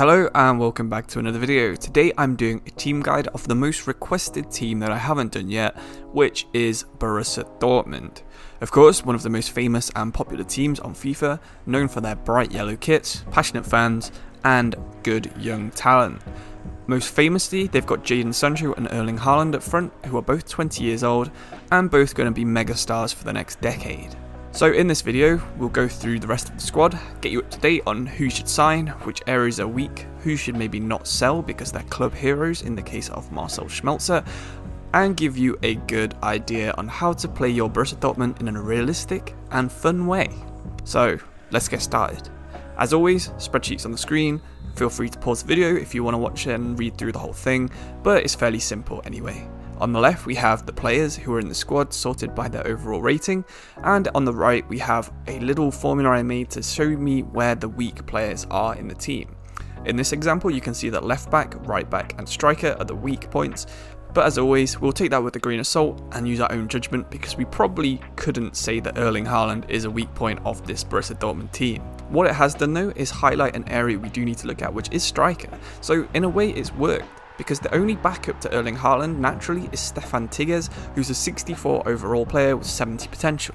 Hello and welcome back to another video. Today I'm doing a team guide of the most requested team that I haven't done yet, which is Borussia Dortmund. Of course, one of the most famous and popular teams on FIFA, known for their bright yellow kits, passionate fans, and good young talent. Most famously, they've got Jadon Sancho and Erling Haaland up front, who are both 20 years old and both going to be mega stars for the next decade. So in this video, we'll go through the rest of the squad, get you up to date on who should sign, which areas are weak, who should maybe not sell because they're club heroes in the case of Marcel Schmelzer, and give you a good idea on how to play your Borussia Dortmund in a realistic and fun way. So let's get started. As always, spreadsheets on the screen, feel free to pause the video if you want to watch and read through the whole thing, but it's fairly simple anyway. On the left, we have the players who are in the squad sorted by their overall rating, and on the right, we have a little formula I made to show me where the weak players are in the team. In this example, you can see that left back, right back, and striker are the weak points, but as always, we'll take that with a grain of salt and use our own judgment because we probably couldn't say that Erling Haaland is a weak point of this Borussia Dortmund team. What it has done though is highlight an area we do need to look at, which is striker. So in a way, it's worked because the only backup to Erling Haaland naturally is Stefan Tigges, who's a 64 overall player with 70 potential.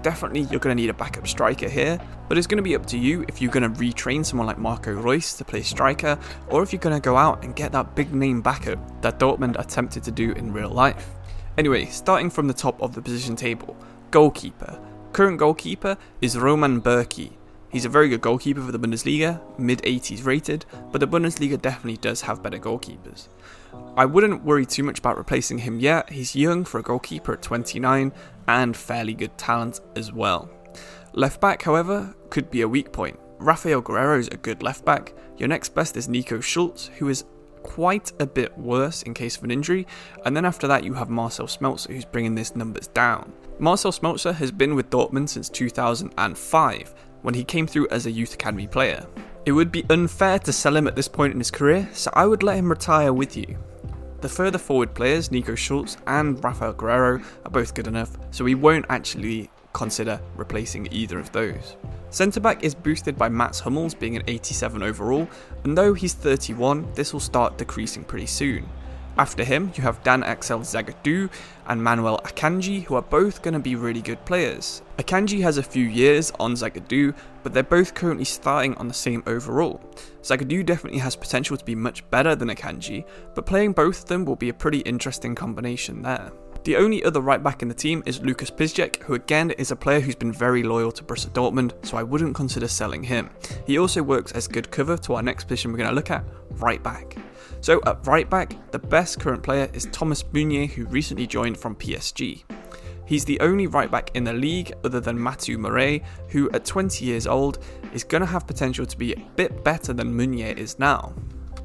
Definitely you're going to need a backup striker here, but it's going to be up to you if you're going to retrain someone like Marco Reus to play striker, or if you're going to go out and get that big name backup that Dortmund attempted to do in real life. Anyway, starting from the top of the position table, goalkeeper. Current goalkeeper is Roman Bürki, He's a very good goalkeeper for the Bundesliga, mid 80s rated, but the Bundesliga definitely does have better goalkeepers. I wouldn't worry too much about replacing him yet, he's young for a goalkeeper at 29 and fairly good talent as well. Left back, however, could be a weak point. Rafael Guerreiro is a good left back. Your next best is Nico Schulz, who is quite a bit worse in case of an injury, and then after that you have Marcel Schmelzer who's bringing this numbers down. Marcel Schmelzer has been with Dortmund since 2005, when he came through as a youth academy player. It would be unfair to sell him at this point in his career, so I would let him retire with you. The further forward players, Nico Schulz and Rafael Guerreiro, are both good enough, so we won't actually consider replacing either of those. Centre back is boosted by Mats Hummels being an 87 overall, and though he's 31, this will start decreasing pretty soon. After him, you have Dan Axel Zagadou and Manuel Akanji, who are both going to be really good players. Akanji has a few years on Zagadou, but they're both currently starting on the same overall. Zagadou definitely has potential to be much better than Akanji, but playing both of them will be a pretty interesting combination there. The only other right back in the team is Lucas Piszczek, who again is a player who's been very loyal to Borussia Dortmund, so I wouldn't consider selling him. He also works as good cover to our next position we're going to look at, right back. So at right back, the best current player is Thomas Meunier, who recently joined from PSG. He's the only right back in the league other than Mathieu Morey, who at 20 years old is going to have potential to be a bit better than Meunier is now.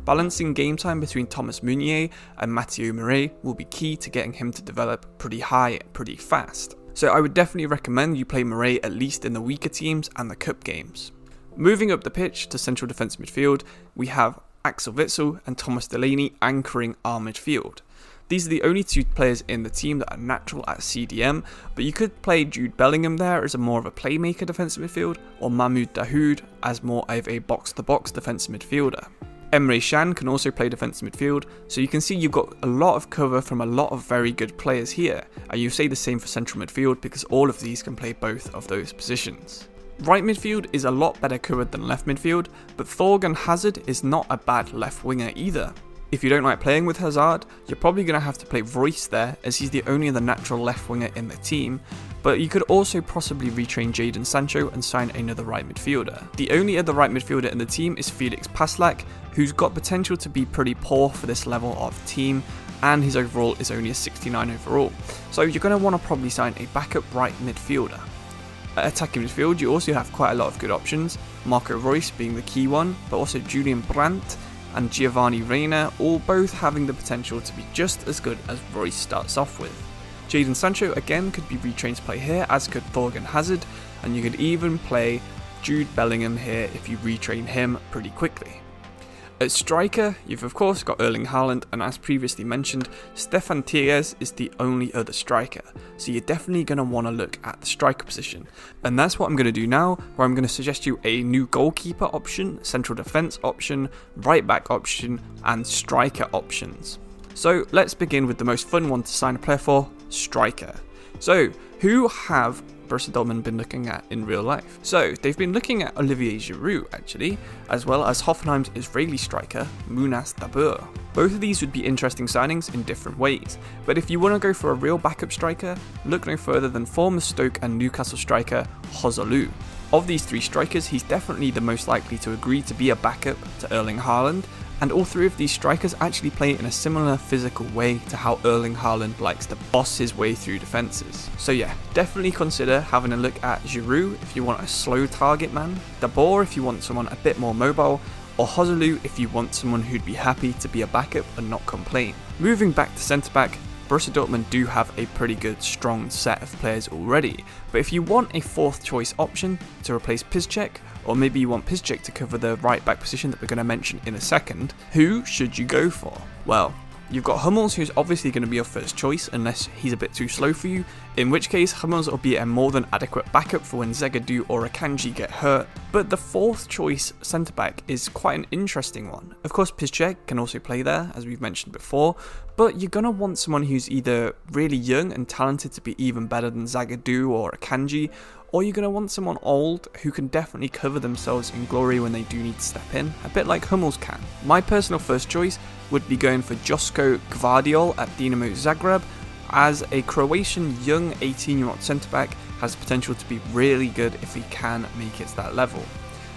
Balancing game time between Thomas Meunier and Mathieu Morey will be key to getting him to develop pretty high pretty fast. So I would definitely recommend you play Morey at least in the weaker teams and the cup games. Moving up the pitch to central defence midfield, we have Axel Witsel, and Thomas Delaney anchoring our midfield. These are the only two players in the team that are natural at CDM, but you could play Jude Bellingham there as a more of a playmaker defensive midfield, or Mahmoud Dahoud as more of a box-to-box defensive midfielder. Emre Can can also play defensive midfield, so you can see you've got a lot of cover from a lot of very good players here, and you say the same for central midfield because all of these can play both of those positions. Right midfield is a lot better covered than left midfield, but Thorgan Hazard is not a bad left winger either. If you don't like playing with Hazard, you're probably going to have to play Reus there as he's the only other natural left winger in the team, but you could also possibly retrain Jadon Sancho and sign another right midfielder. The only other right midfielder in the team is Felix Passlack, who's got potential to be pretty poor for this level of team, and his overall is only a 69 overall, so you're going to want to probably sign a backup right midfielder. At attacking midfield, you also have quite a lot of good options, Marco Reus being the key one, but also Julian Brandt and Giovanni Reyna, all both having the potential to be just as good as Reus starts off with. Jadon Sancho again could be retrained to play here, as could Thorgan Hazard, and you could even play Jude Bellingham here if you retrain him pretty quickly. At striker, you've of course got Erling Haaland, and as previously mentioned, Stefan Tigges is the only other striker, so you're definitely going to want to look at the striker position. And that's what I'm going to do now, where I'm going to suggest you a new goalkeeper option, central defence option, right back option, and striker options. So let's begin with the most fun one to sign a player for, striker. So, who have Borussia Dortmund been looking at in real life? So, they've been looking at Olivier Giroud, actually, as well as Hoffenheim's Israeli striker, Munas Dabbur. Both of these would be interesting signings in different ways, but if you want to go for a real backup striker, look no further than former Stoke and Newcastle striker, Joselu. Of these three strikers, he's definitely the most likely to agree to be a backup to Erling Haaland, and all three of these strikers actually play in a similar physical way to how Erling Haaland likes to boss his way through defences. So yeah, definitely consider having a look at Giroud if you want a slow target man, Dabbur if you want someone a bit more mobile, or Joselu if you want someone who'd be happy to be a backup and not complain. Moving back to centre back, Borussia Dortmund do have a pretty good strong set of players already, but if you want a fourth choice option to replace Piszczek, or maybe you want Piszczek to cover the right back position that we're going to mention in a second, who should you go for? Well, You've got Hummels, who's obviously going to be your first choice unless he's a bit too slow for you, in which case Hummels will be a more than adequate backup for when Zagadou or Akanji get hurt. But the fourth choice centre back is quite an interesting one. Of course, Piszczek can also play there, as we've mentioned before, but you're going to want someone who's either really young and talented to be even better than Zagadou or Akanji, or you're going to want someone old who can definitely cover themselves in glory when they do need to step in, a bit like Hummels can. My personal first choice would be going for Josko Gvardiol at Dinamo Zagreb, as a Croatian young 18 year old centre back has potential to be really good if he can make it to that level.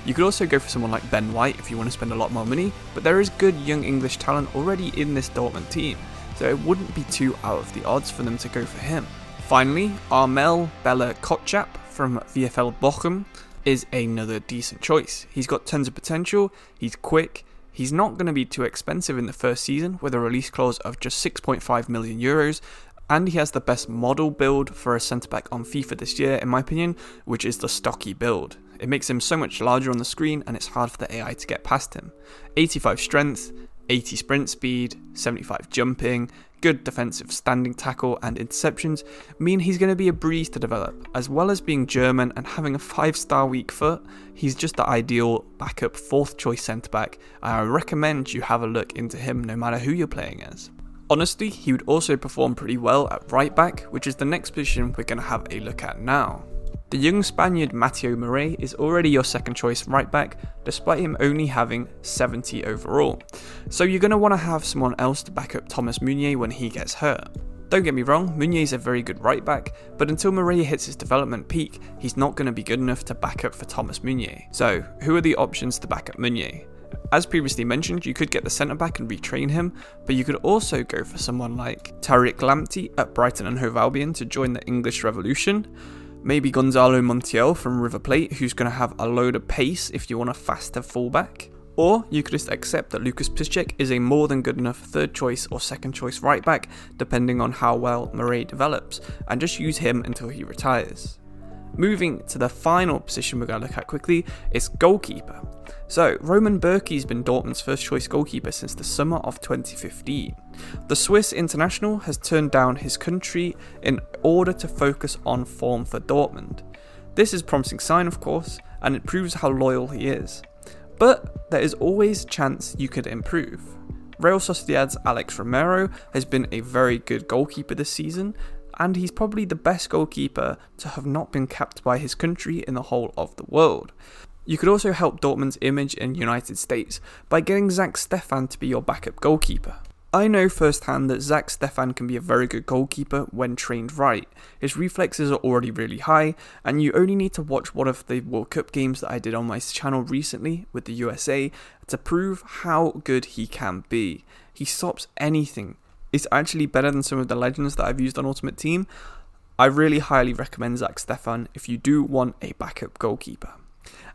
You could also go for someone like Ben White if you want to spend a lot more money, but there is good young English talent already in this Dortmund team, so it wouldn't be too out of the odds for them to go for him. Finally, Armel Bella Kotchap from VFL Bochum is another decent choice. He's got tons of potential, he's quick, he's not going to be too expensive in the first season with a release clause of just 6.5 million euros, and he has the best model build for a centre back on FIFA this year, in my opinion, which is the stocky build. It makes him so much larger on the screen and it's hard for the AI to get past him. 85 strength, 80 sprint speed, 75 jumping, good defensive standing tackle and interceptions mean he's going to be a breeze to develop. As well as being German and having a 5 star weak foot, he's just the ideal backup fourth choice centre back. I recommend you have a look into him no matter who you're playing as. Honestly, he would also perform pretty well at right back, which is the next position we're going to have a look at now. The young Spaniard Matteo Morey is already your second choice right back, despite him only having 70 overall. So you're going to want to have someone else to back up Thomas Meunier when he gets hurt. Don't get me wrong, Meunier is a very good right back, but until Morey hits his development peak, he's not going to be good enough to back up for Thomas Meunier. So, who are the options to back up Meunier? As previously mentioned, you could get the centre back and retrain him, but you could also go for someone like Tariq Lamptey at Brighton and Hove Albion to join the English Revolution. Maybe Gonzalo Montiel from River Plate, who's going to have a load of pace if you want a faster fullback. Or you could just accept that Lucas Piszczek is a more than good enough third choice or second choice right back, depending on how well Morey develops, and just use him until he retires. Moving to the final position we're going to look at quickly is goalkeeper. So, Roman Bürki's been Dortmund's first choice goalkeeper since the summer of 2015. The Swiss international has turned down his country in order to focus on form for Dortmund. This is a promising sign, of course, and it proves how loyal he is. But there is always chance you could improve. Real Sociedad's Alex Remiro has been a very good goalkeeper this season, and he's probably the best goalkeeper to have not been capped by his country in the whole of the world. You could also help Dortmund's image in United States by getting Zach Steffen to be your backup goalkeeper. I know firsthand that Zach Steffen can be a very good goalkeeper when trained right. His reflexes are already really high, and you only need to watch one of the World Cup games that I did on my channel recently with the USA to prove how good he can be. He stops anything. It's actually better than some of the legends that I've used on Ultimate Team. I really highly recommend Zach Steffen if you do want a backup goalkeeper.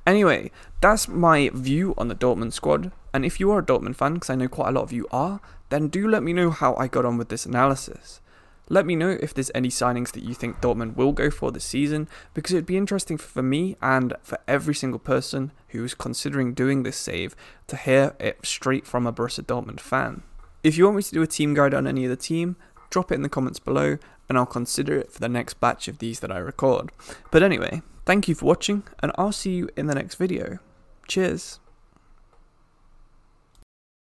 Anyway, that's my view on the Dortmund squad. And if you are a Dortmund fan, because I know quite a lot of you are, then do let me know how I got on with this analysis. Let me know if there's any signings that you think Dortmund will go for this season, because it'd be interesting for me and for every single person who's considering doing this save to hear it straight from a Borussia Dortmund fan. If you want me to do a team guide on any of the team, drop it in the comments below and I'll consider it for the next batch of these that I record. But anyway, thank you for watching and I'll see you in the next video. Cheers!